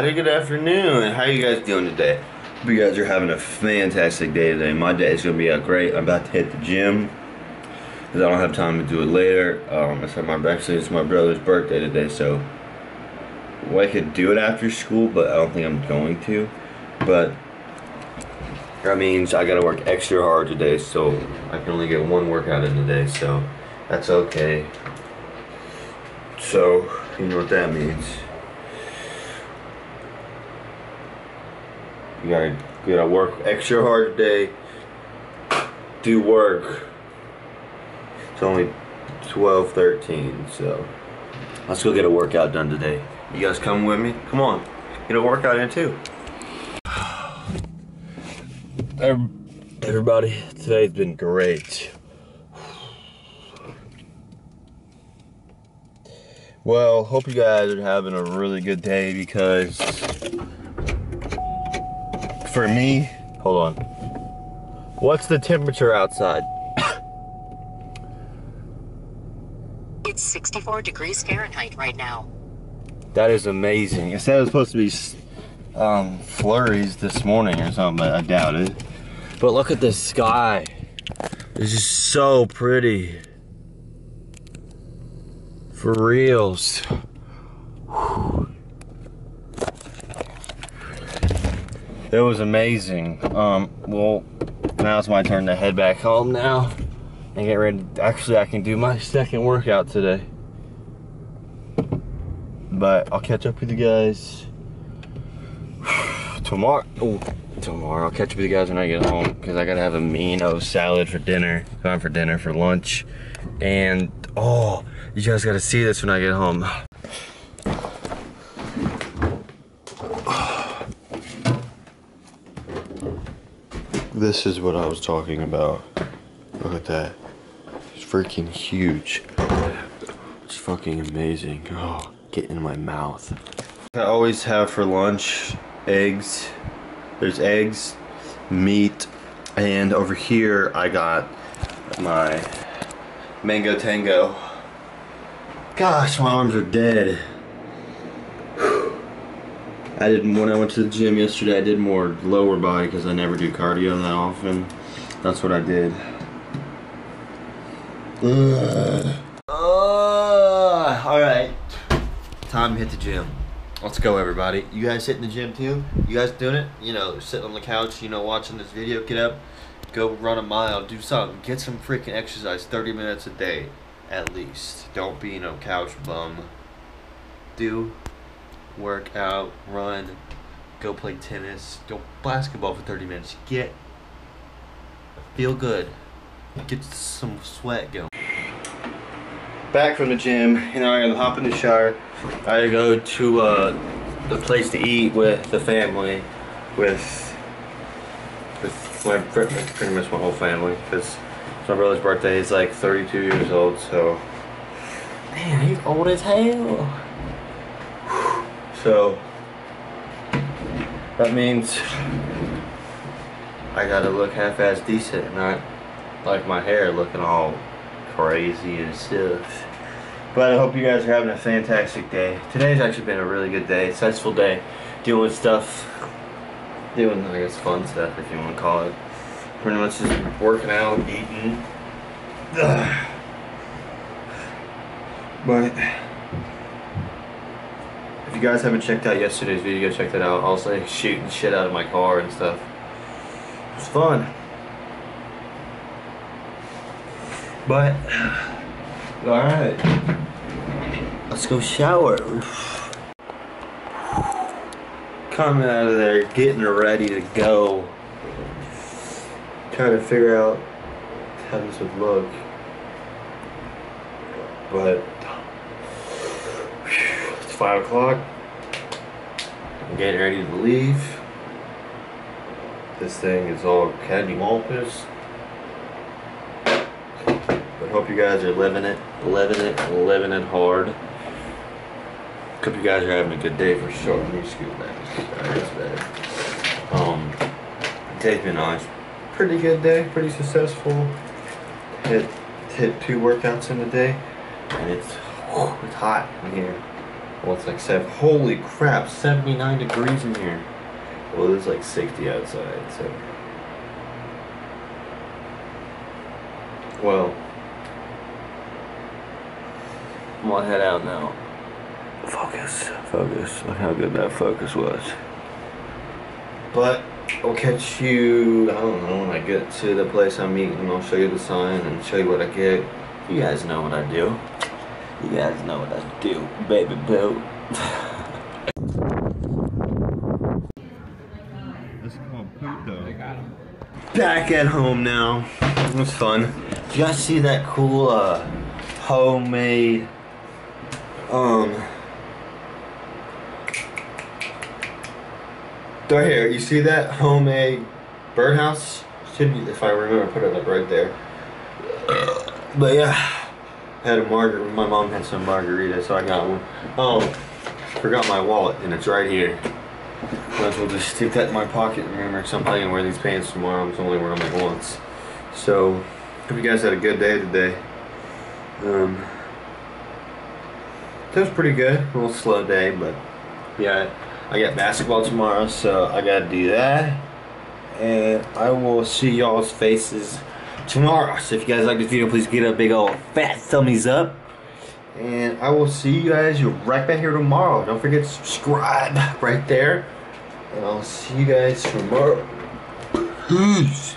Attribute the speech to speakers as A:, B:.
A: everybody. Good afternoon. How you guys doing today? Hope you guys are having a fantastic day today. My day is gonna be a great. I'm about to hit the gym because I don't have time to do it later. Um, it's my actually it's my brother's birthday today, so well, I could do it after school, but I don't think I'm going to. But that means I gotta work extra hard today, so I can only get one workout in a day, so that's okay. So you know what that means. You gotta, gotta work extra hard today. Do work. It's only 12, 13, so let's go get a workout done today. You guys come with me? Come on, get a workout in too. Everybody, today's been great. Well, hope you guys are having a really good day because for me, hold on. What's the temperature outside?
B: It's 64 degrees Fahrenheit right now.
A: That is amazing. It said it was supposed to be um, flurries this morning or something, but I doubt it. But look at the sky. It's just so pretty. For reals. It was amazing. Um, well, now it's my turn to head back home now and get ready. Actually, I can do my second workout today. But I'll catch up with you guys tomorrow. Oh, tomorrow. I'll catch up with you guys when I get home because I gotta have a Mino salad for dinner. Going for dinner for lunch, and oh, you guys gotta see this when I get home. This is what I was talking about. Look at that. It's freaking huge. It's fucking amazing. Oh, get in my mouth. I always have for lunch eggs. There's eggs, meat, and over here I got my mango tango. Gosh, my arms are dead. I did when I went to the gym yesterday. I did more lower body because I never do cardio that often. That's what I did. Uh, all right, time to hit the gym. Let's go, everybody. You guys hitting the gym too? You guys doing it? You know, sitting on the couch, you know, watching this video. Get up, go run a mile, do something. Get some freaking exercise. 30 minutes a day, at least. Don't be no couch bum. Do work out, run, go play tennis, go basketball for 30 minutes. Get feel good. Get some sweat going. Back from the gym, and know, I gotta hop in the shower. I gotta go to uh, the place to eat with the family, with with my pretty much my whole family, because it's my brother's birthday. He's like 32 years old, so man, he's old as hell. So that means I gotta look half-ass decent, not like my hair looking all crazy and stuff. But I hope you guys are having a fantastic day. Today's actually been a really good day, successful day, doing stuff, doing I guess fun stuff if you want to call it. Pretty much just working out, eating. Ugh. But you guys haven't checked out yesterday's video, go check that out. I was like shooting shit out of my car and stuff. It was fun. But, alright. Let's go shower. Coming out of there, getting ready to go. Trying to figure out how this would look. But, it's 5 o'clock. I'm getting ready to leave. This thing is all candy cattywampus. But hope you guys are living it, living it, living it hard. Hope you guys are having a good day for sure. Let me scoot back. Um, today's been nice. Pretty good day, pretty successful. Hit hit two workouts in a day, and it's it's hot in here. Well, it's like seven. Holy crap, 79 degrees in here. Well, it's like 60 outside, so. Well, I'm gonna head out now. Focus, focus. Look how good that focus was. But I'll catch you, I don't know, when I get to the place I'm meeting. I'll show you the sign and show you what I get. You guys know what I do. You guys know what I do, baby boo.
C: That's called poop though.
A: Back at home now. It was fun. Did you guys see that cool uh, homemade um right here, you see that homemade birdhouse? Should be, if I remember, put it like right there. But yeah, I had a margar. My mom had some margarita, so I got one. Oh, forgot my wallet, and it's right here. Might as well just stick that in my pocket. Remember, planning to wear these pants tomorrow. I'm only wearing them once. So, hope you guys had a good day today. Um, that was pretty good. A little slow day, but yeah, I got basketball tomorrow, so I gotta do that. And I will see y'all's faces tomorrow. So if you guys like this video, please get a big old fat thumbs up. And I will see you guys right back here tomorrow. Don't forget to subscribe right there. And I'll see you guys tomorrow. Peace.